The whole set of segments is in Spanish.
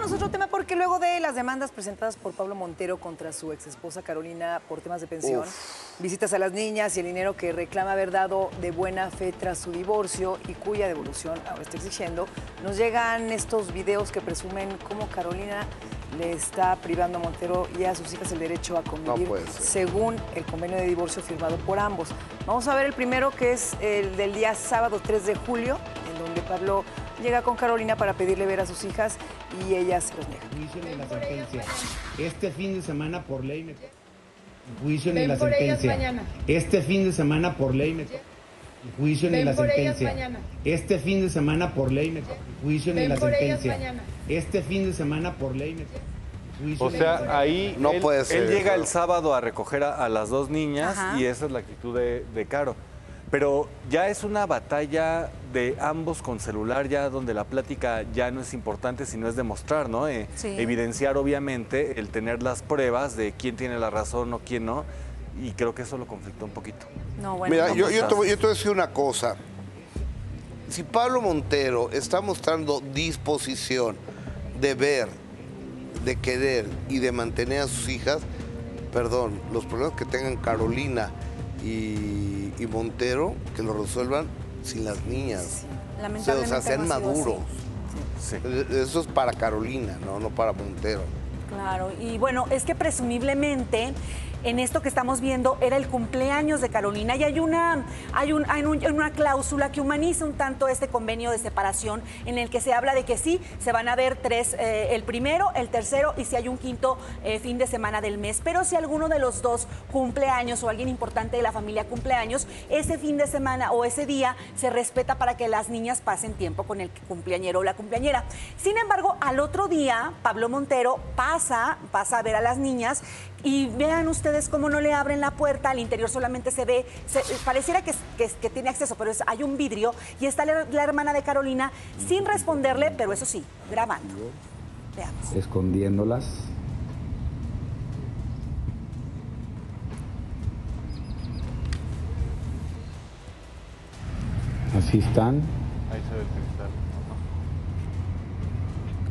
vámonos a otro tema porque luego de las demandas presentadas por Pablo Montero contra su ex esposa Carolina por temas de pensión, visitas a las niñas y el dinero que reclama haber dado de buena fe tras su divorcio y cuya devolución ahora está exigiendo, nos llegan estos videos que presumen cómo Carolina le está privando a Montero y a sus hijas el derecho a convivir según el convenio de divorcio firmado por ambos. Vamos a ver el primero que es el del día sábado 3 de julio, en donde Pablo llega con Carolina para pedirle ver a sus hijas y ella se los niega. Juicio ni la sentencia. Este fin de semana por ley me juicio ni la sentencia. Este fin de semana por ley me juicio ni la sentencia. Este fin de semana por ley me juicio ni la sentencia. Este fin de semana por ley me o sea, ahí no él, puede ser, él llega el sábado a recoger a, las dos niñas y esa es la actitud de, de Caro. Pero ya es una batalla de ambos con celular, ya donde la plática ya no es importante, sino es demostrar, ¿no? Eh, evidenciar, obviamente, el tener las pruebas de quién tiene la razón o quién no. Y creo que eso lo conflictó un poquito. Mira, yo, te, voy a decir una cosa. Si Pablo Montero está mostrando disposición de ver, de querer y de mantener a sus hijas, perdón, los problemas que tengan Carolina y, Montero, que lo resuelvan sin las niñas. o sea, sean maduros. Eso es para Carolina, ¿no? no para Montero. Claro, y bueno, es que presumiblemente en esto que estamos viendo era el cumpleaños de Carolina y hay una, hay, un, una cláusula que humaniza un tanto este convenio de separación en el que se habla de que sí, se van a ver tres, eh, el primero, el tercero y si hay un quinto eh, fin de semana del mes. Pero si alguno de los dos cumpleaños o alguien importante de la familia cumpleaños, ese fin de semana o ese día se respeta para que las niñas pasen tiempo con el cumpleañero o la cumpleañera. Sin embargo, al otro día, Pablo Montero pasa, pasa a ver a las niñas y vean ustedes cómo no le abren la puerta, al interior solamente se ve, pareciera que, tiene acceso, pero hay un vidrio y está la, hermana de Carolina sin responderle, pero eso sí, grabando. Veamos. Escondiéndolas. Así están. Ahí se ve el cristal.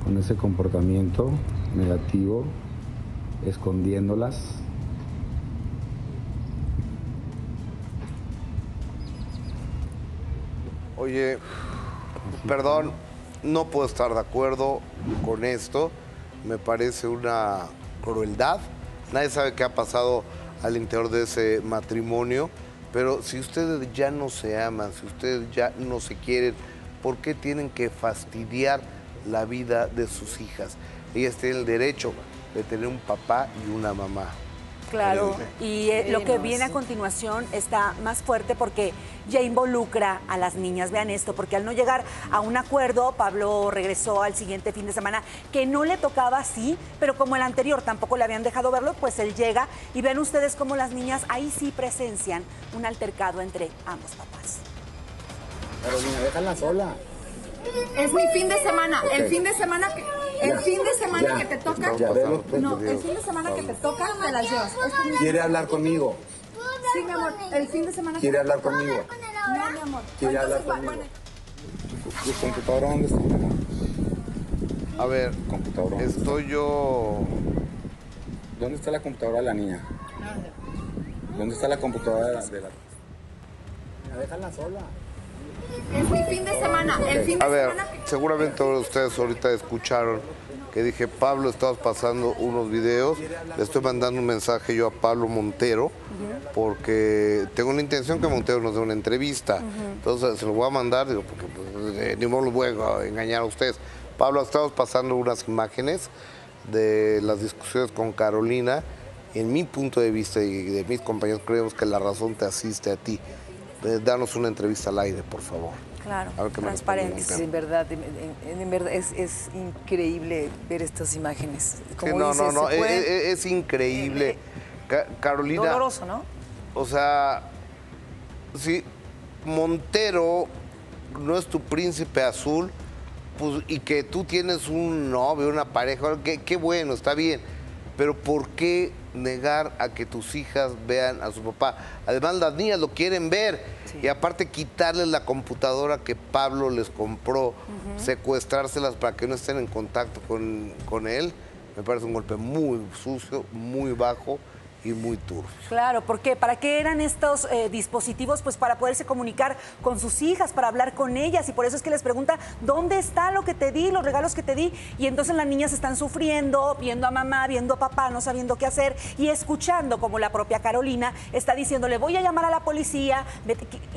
Con ese comportamiento negativo escondiéndolas. Oye, perdón, no puedo estar de acuerdo con esto. Me parece una crueldad. Nadie sabe qué ha pasado al interior de ese matrimonio. Pero si ustedes ya no se aman, si ustedes ya no se quieren, ¿por qué tienen que fastidiar la vida de sus hijas? Ellas tienen el derecho de tener un papá y una mamá. Claro, y eh, lo que viene a continuación está más fuerte porque ya involucra a las niñas. Vean esto, porque al no llegar a un acuerdo, Pablo regresó al siguiente fin de semana, que no le tocaba así, pero como el anterior tampoco le habían dejado verlo, pues él llega y ven ustedes cómo las niñas ahí sí presencian un altercado entre ambos papás. Carolina, déjala sola. Es mi fin de semana, el fin de semana que el fin de semana que te toca. no, el fin de semana que te toca te las llevas. ¿Quiere hablar conmigo? Sí, mi amor. El fin de semana ¿Quiere hablar conmigo? No, mi amor. ¿Quiere hablar conmigo? ¿Tu computadora dónde está? A ver, computadora. Estoy yo. ¿Dónde está la computadora de la niña? ¿Dónde está la computadora de la.? De la... Déjala sola. Es mi fin de semana. El fin de a ver, semana seguramente todos ustedes ahorita escucharon que dije, Pablo, estabas pasando unos videos. Le estoy mandando un mensaje yo a Pablo Montero porque tengo una intención que Montero nos dé una entrevista. Entonces se lo voy a mandar, digo, porque pues, eh, ni modo los voy a engañar a ustedes. Pablo, estamos pasando unas imágenes de las discusiones con Carolina. En mi punto de vista y de mis compañeros creemos que la razón te asiste a ti. Eh, danos una entrevista al aire, por favor. Claro, transparente. en verdad, en, verdad es, increíble ver estas imágenes. no, no, no, e, e, es, increíble. Eh, Carolina. Doloroso, ¿no? O sea, si Montero no es tu príncipe azul, pues, y que tú tienes un novio, una pareja, qué, qué bueno, está bien. Pero ¿por qué negar a que tus hijas vean a su papá? Además, las niñas lo quieren ver. Y aparte, quitarles la computadora que Pablo les compró, secuestrárselas para que no estén en contacto con, con él, me parece un golpe muy sucio, muy bajo y muy turbio. Claro, porque ¿para qué eran estos eh, dispositivos? Pues para poderse comunicar con sus hijas, para hablar con ellas y por eso es que les pregunta, ¿dónde está lo que te di, los regalos que te di? Y entonces las niñas están sufriendo, viendo a mamá, viendo a papá, no sabiendo qué hacer y escuchando como la propia Carolina está diciéndole, voy a llamar a la policía.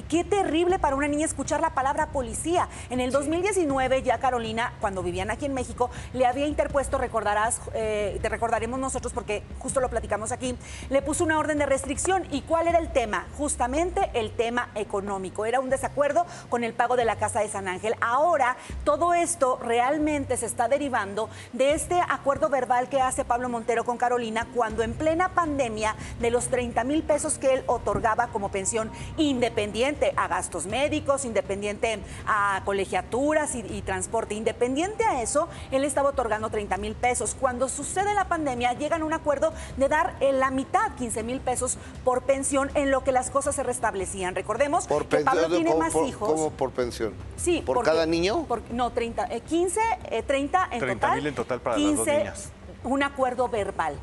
Qué, terrible para una niña escuchar la palabra policía. En el 2019 ya Carolina, cuando vivían aquí en México, le había interpuesto, recordarás, eh, te recordaremos nosotros porque justo lo platicamos aquí, le puso una orden de restricción. ¿Y cuál era el tema? Justamente el tema económico. Era un desacuerdo con el pago de la Casa de San Ángel. Ahora, todo esto realmente se está derivando de este acuerdo verbal que hace Pablo Montero con Carolina cuando en plena pandemia de los 30 mil pesos que él otorgaba como pensión independiente a gastos médicos, independiente a colegiaturas y, transporte, independiente a eso, él estaba otorgando 30 mil pesos. Cuando sucede la pandemia, llegan a un acuerdo de dar la mitad 15 mil pesos por pensión en lo que las cosas se restablecían. Recordemos que Pablo tiene más hijos. ¿Cómo por pensión? Sí. ¿Por cada niño? no, 30, 15, 30 en 30 mil en total para las dos niñas. Un acuerdo verbal.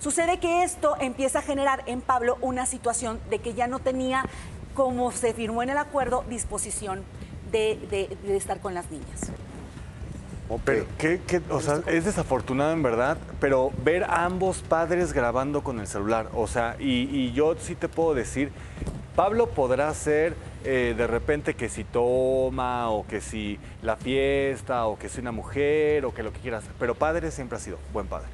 Sucede que esto empieza a generar en Pablo una situación de que ya no tenía, como se firmó en el acuerdo, disposición de estar con las niñas. Pero, ¿qué, o sea, es desafortunado en verdad, pero ver a ambos padres grabando con el celular, o sea, y, y yo sí te puedo decir, Pablo podrá ser eh, de repente que si toma o que si la fiesta o que si una mujer o que lo que quieras, pero padre siempre ha sido buen padre.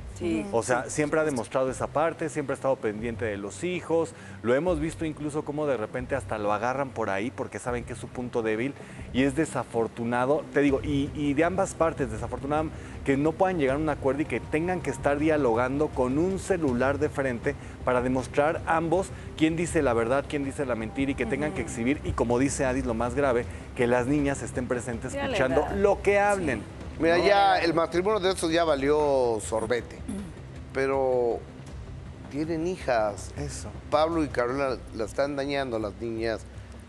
O sea, siempre ha demostrado esa parte, siempre ha estado pendiente de los hijos, lo hemos visto incluso como de repente hasta lo agarran por ahí porque saben que es su punto débil y es desafortunado, te digo, y, y de ambas partes, desafortunado que no puedan llegar a un acuerdo y que tengan que estar dialogando con un celular de frente para demostrar ambos quién dice la verdad, quién dice la mentira y que tengan que exhibir. Y como dice Adis, lo más grave, que las niñas estén presentes escuchando lo que hablen. Mira, ya el matrimonio de estos ya valió sorbete, pero tienen hijas. Eso. Pablo y Carolina la están dañando a las niñas,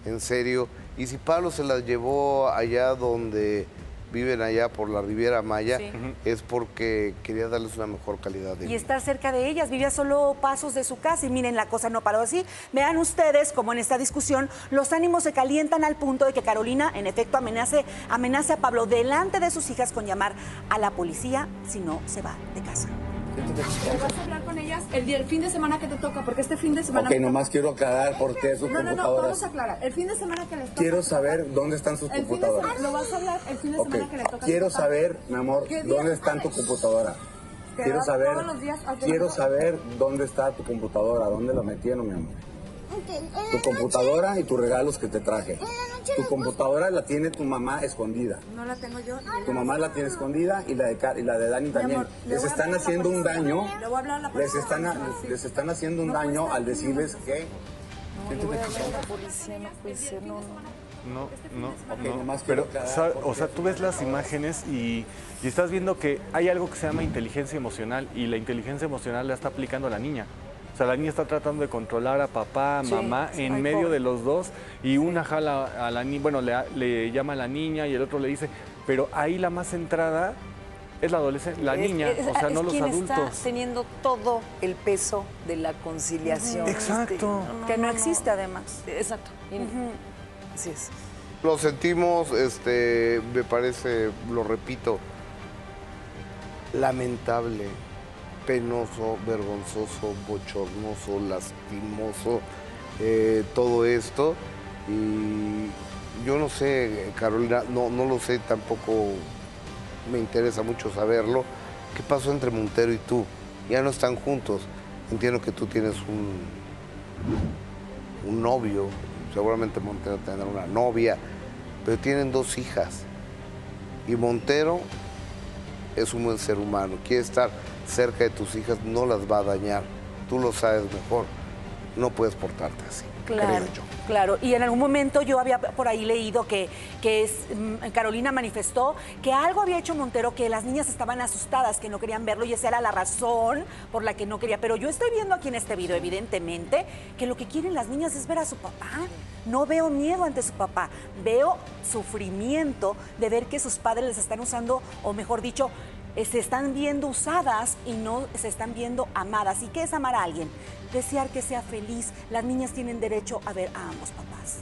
en serio. Y si Pablo se las llevó allá donde viven allá por la Riviera Maya, es porque quería darles una mejor calidad de vida. Y estar cerca de ellas, vivía solo pasos de su casa y miren, la cosa no paró así. Vean ustedes como en esta discusión los ánimos se calientan al punto de que Carolina en efecto amenace, amenace a Pablo delante de sus hijas con llamar a la policía si no se va de casa. ¿Vas a hablar con ellas el, fin de semana que te toca? Porque este fin de semana... Ok, nomás quiero aclarar por qué sus no, computadoras... No, no, vamos a aclarar. El fin de semana que les toca... Quiero saber dónde están sus computadoras. lo vas a hablar el fin de semana que le toca... Quiero saber, mi amor, dónde está tu computadora. Quiero saber, quiero saber dónde está tu computadora, dónde la metieron, mi amor. Tu computadora y tus regalos que te traje. Tu computadora la tiene tu mamá escondida. No la tengo yo. Tu mamá la tiene escondida y la de, y la de Dani también. les están haciendo un daño. Les están, les están haciendo un daño al decirles que... No, no, no. pero, o sea, tú ves las imágenes y, y, estás viendo que hay algo que se llama inteligencia emocional y la inteligencia emocional la está aplicando la niña. O sea, la niña está tratando de controlar a papá, a mamá, en medio de los dos, y una jala a la niña, bueno, le, llama a la niña y el otro le dice, pero ahí la más centrada es la adolescente, la niña, o sea, no los adultos. Está teniendo todo el peso de la conciliación. Exacto. que no, existe además. Exacto. Así es. Lo sentimos, este, me parece, lo repito, lamentable penoso, vergonzoso, bochornoso, lastimoso, eh, todo esto. Y yo no sé, Carolina, no, no lo sé, tampoco me interesa mucho saberlo. ¿Qué pasó entre Montero y tú? Ya no están juntos. Entiendo que tú tienes un, un novio, seguramente Montero tendrá una novia, pero tienen dos hijas. Y Montero es un buen ser humano, quiere estar cerca de tus hijas, no las va a dañar. Tú lo sabes mejor. No puedes portarte así. Claro, claro. Y en algún momento yo había por ahí leído que, que es, mm, Carolina manifestó que algo había hecho Montero, que las niñas estaban asustadas, que no querían verlo y esa era la razón por la que no quería. Pero yo estoy viendo aquí en este video, evidentemente, que lo que quieren las niñas es ver a su papá. No veo miedo ante su papá, veo sufrimiento de ver que sus padres les están usando, o mejor dicho, se están viendo usadas y no se están viendo amadas. ¿Y qué es amar a alguien? Desear que sea feliz. Las niñas tienen derecho a ver a ambos papás.